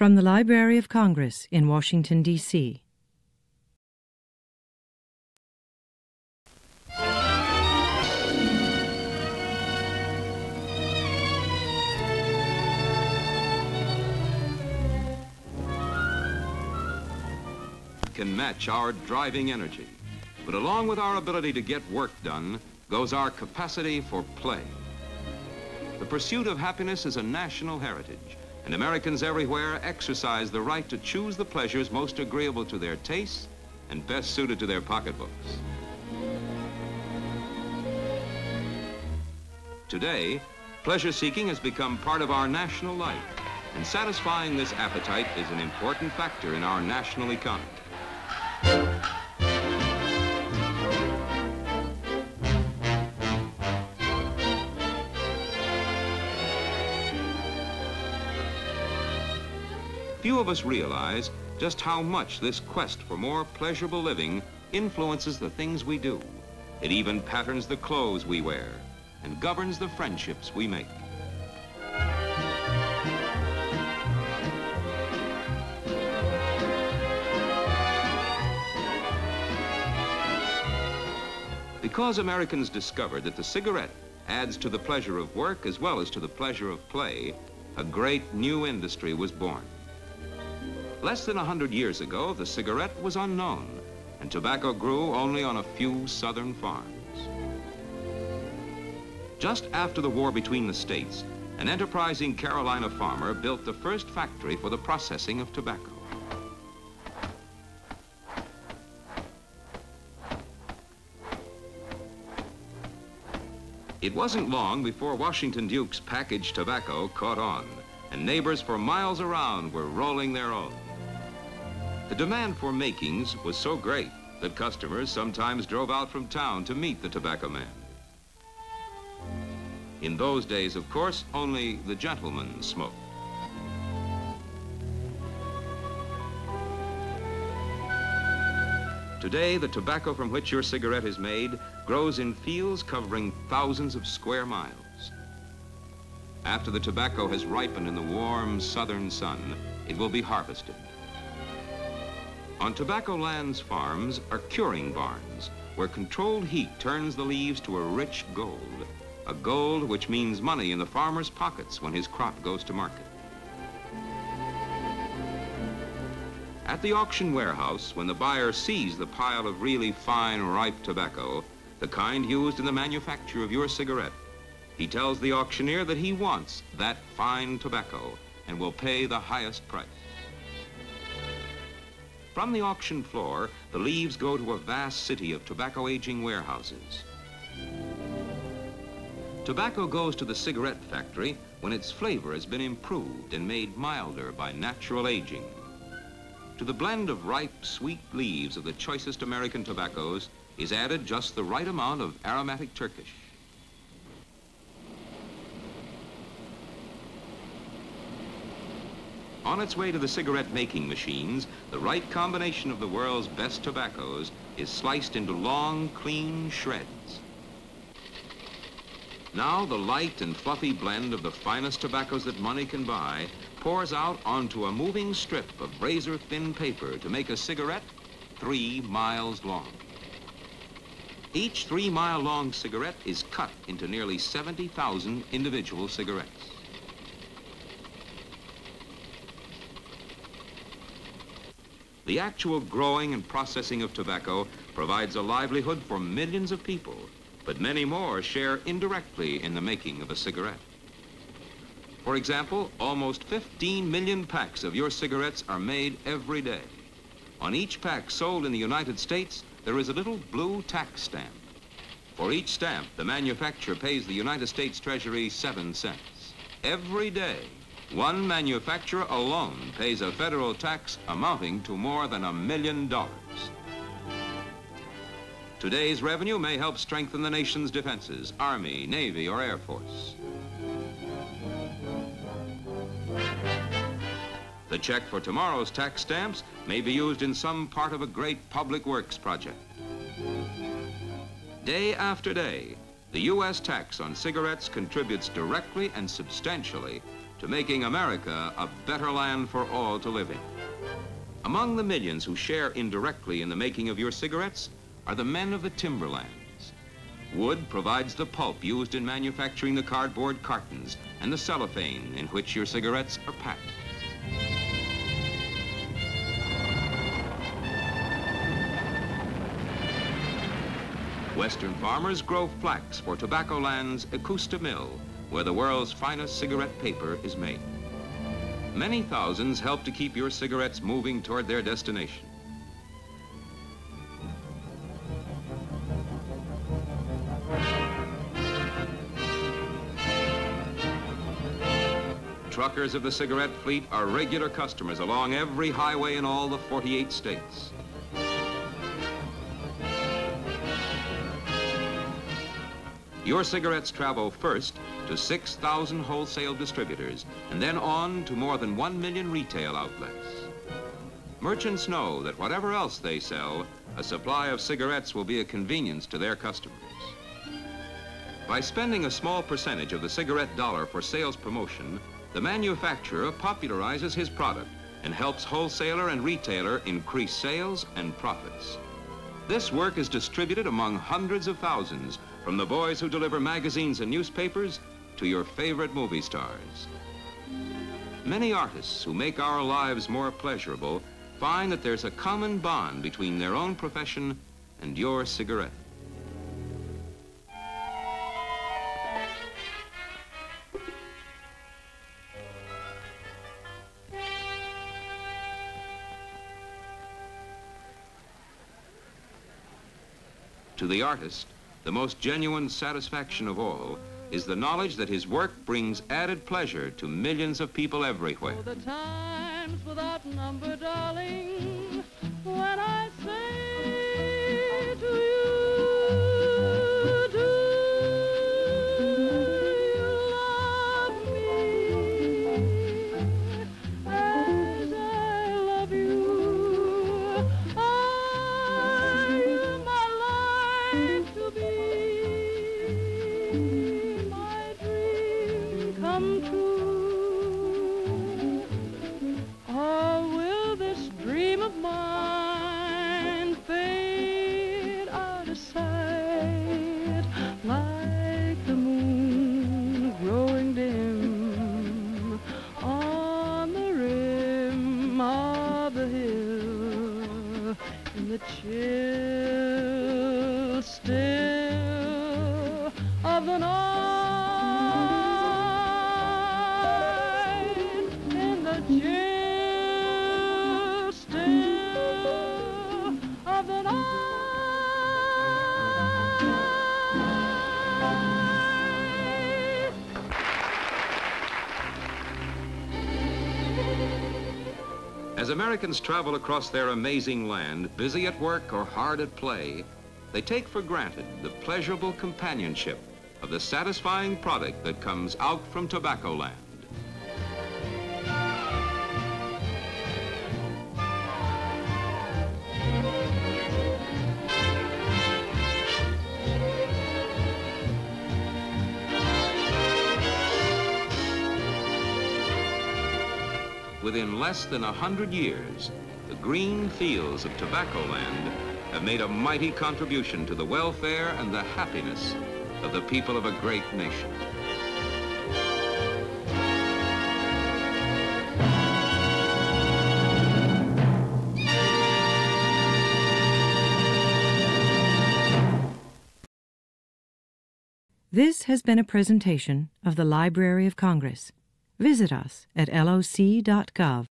From the Library of Congress in Washington, D.C. can match our driving energy. But along with our ability to get work done goes our capacity for play. The pursuit of happiness is a national heritage, and Americans everywhere exercise the right to choose the pleasures most agreeable to their tastes and best suited to their pocketbooks. Today, pleasure seeking has become part of our national life, and satisfying this appetite is an important factor in our national economy. Few of us realize just how much this quest for more pleasurable living influences the things we do. It even patterns the clothes we wear and governs the friendships we make. Because Americans discovered that the cigarette adds to the pleasure of work as well as to the pleasure of play, a great new industry was born. Less than a hundred years ago, the cigarette was unknown, and tobacco grew only on a few southern farms. Just after the war between the states, an enterprising Carolina farmer built the first factory for the processing of tobacco. It wasn't long before Washington Duke's packaged tobacco caught on, and neighbors for miles around were rolling their own. The demand for makings was so great that customers sometimes drove out from town to meet the tobacco man. In those days, of course, only the gentlemen smoked. Today, the tobacco from which your cigarette is made grows in fields covering thousands of square miles. After the tobacco has ripened in the warm southern sun, it will be harvested. On Tobacco Land's farms are curing barns, where controlled heat turns the leaves to a rich gold, a gold which means money in the farmer's pockets when his crop goes to market. At the auction warehouse, when the buyer sees the pile of really fine, ripe tobacco, the kind used in the manufacture of your cigarette, he tells the auctioneer that he wants that fine tobacco and will pay the highest price. From the auction floor, the leaves go to a vast city of tobacco aging warehouses. Tobacco goes to the cigarette factory when its flavor has been improved and made milder by natural aging. To the blend of ripe, sweet leaves of the choicest American tobaccos is added just the right amount of aromatic Turkish. On its way to the cigarette making machines, the right combination of the world's best tobaccos is sliced into long, clean shreds. Now the light and fluffy blend of the finest tobaccos that money can buy pours out onto a moving strip of razor-thin paper to make a cigarette three miles long. Each three-mile-long cigarette is cut into nearly 70,000 individual cigarettes. The actual growing and processing of tobacco provides a livelihood for millions of people, but many more share indirectly in the making of a cigarette. For example, almost 15 million packs of your cigarettes are made every day. On each pack sold in the United States, there is a little blue tax stamp. For each stamp, the manufacturer pays the United States Treasury seven cents. Every day, one manufacturer alone pays a federal tax amounting to more than a million dollars. Today's revenue may help strengthen the nation's defenses, Army, Navy, or Air Force. The check for tomorrow's tax stamps may be used in some part of a great public works project. Day after day, the U.S. tax on cigarettes contributes directly and substantially to making America a better land for all to live in. Among the millions who share indirectly in the making of your cigarettes are the men of the timberlands. Wood provides the pulp used in manufacturing the cardboard cartons and the cellophane in which your cigarettes are packed. Western farmers grow flax for Tobaccoland's Ecusta Mill, where the world's finest cigarette paper is made. Many thousands help to keep your cigarettes moving toward their destination. Truckers of the cigarette fleet are regular customers along every highway in all the 48 states. Your cigarettes travel first to 6,000 wholesale distributors and then on to more than 1 million retail outlets. Merchants know that whatever else they sell, a supply of cigarettes will be a convenience to their customers. By spending a small percentage of the cigarette dollar for sales promotion, the manufacturer popularizes his product and helps wholesaler and retailer increase sales and profits. This work is distributed among hundreds of thousands, from the boys who deliver magazines and newspapers to your favorite movie stars. Many artists who make our lives more pleasurable find that there's a common bond between their own profession and your cigarette. To the artist, the most genuine satisfaction of all is the knowledge that his work brings added pleasure to millions of people everywhere. Oh, the times without number, darling, when I say to you, As Americans travel across their amazing land, busy at work or hard at play, they take for granted the pleasurable companionship of the satisfying product that comes out from Tobacco Land. Within less than a hundred years, the green fields of Tobacco Land have made a mighty contribution to the welfare and the happiness of the people of a great nation. This has been a presentation of the Library of Congress. Visit us at loc.gov.